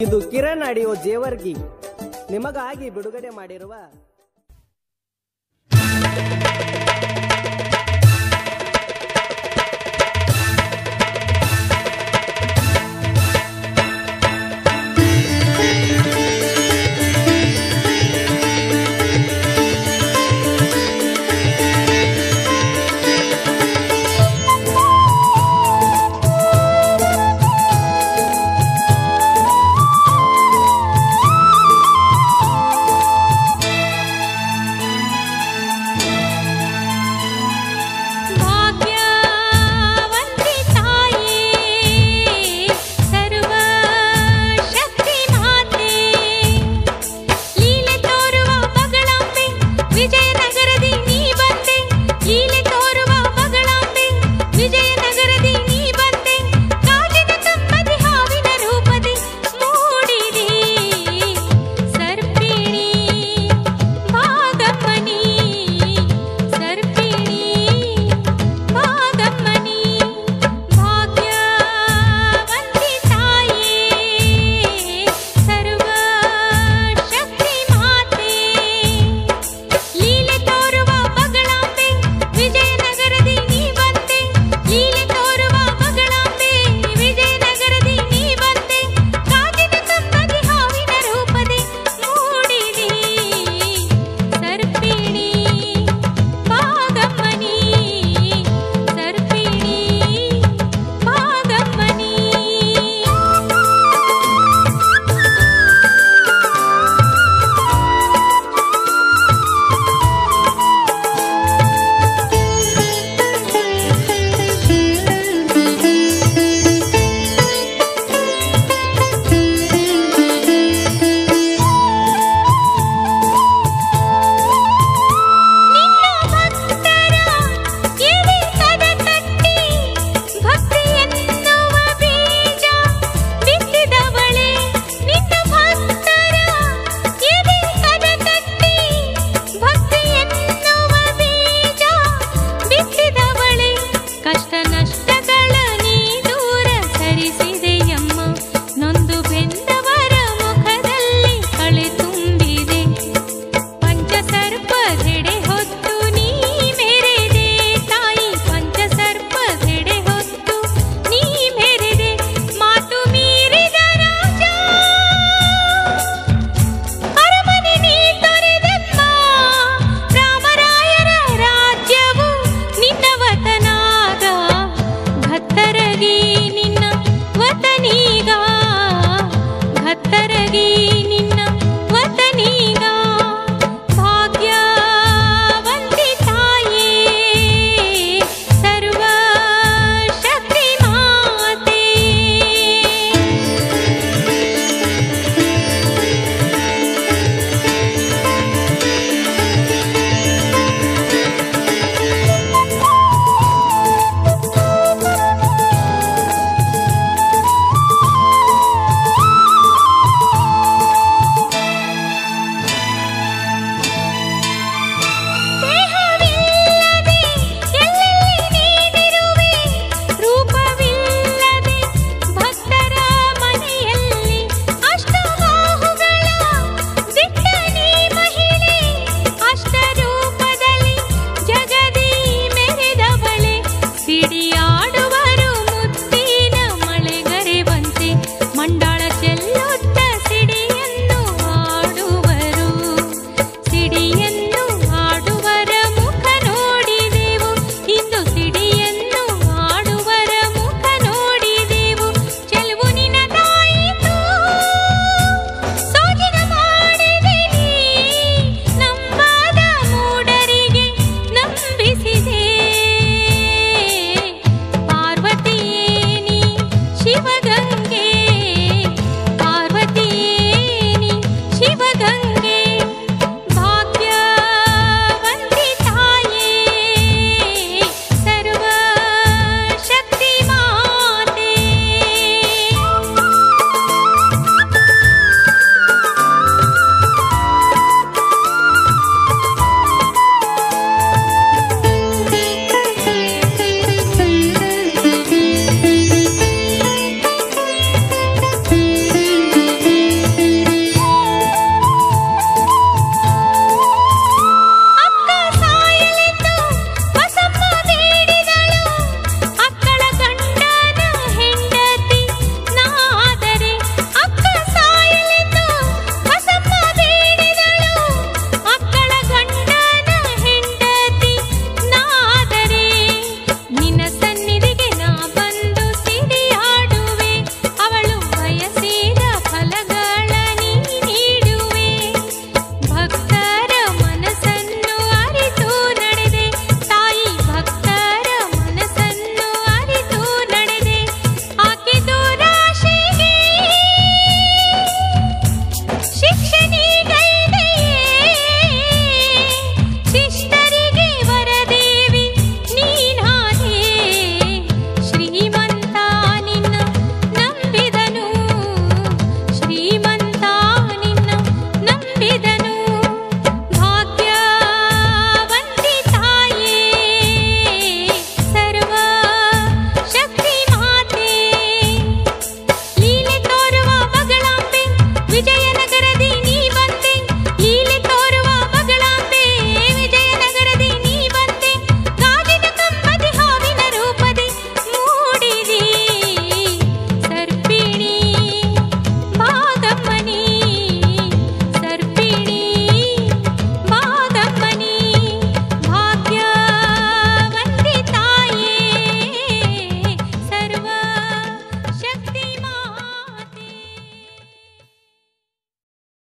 ಇದು ಕಿರಣ್ ಆಡಿಯೋ ಜೇವರ್ಗಿ. ನಿಮಗಾಗಿ ಬಿಡುಗಡೆ ಮಾಡಿರುವ गा घत्तरगी